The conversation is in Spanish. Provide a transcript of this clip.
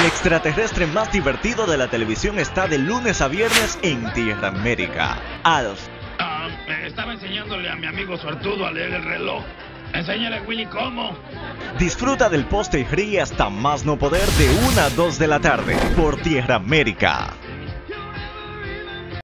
El extraterrestre más divertido de la televisión está de lunes a viernes en Tierra América. Alf. Ah, estaba enseñándole a mi amigo suertudo a leer el reloj. Enséñale a Willy cómo. Disfruta del poste y ríe hasta más no poder de 1 a 2 de la tarde por Tierra América.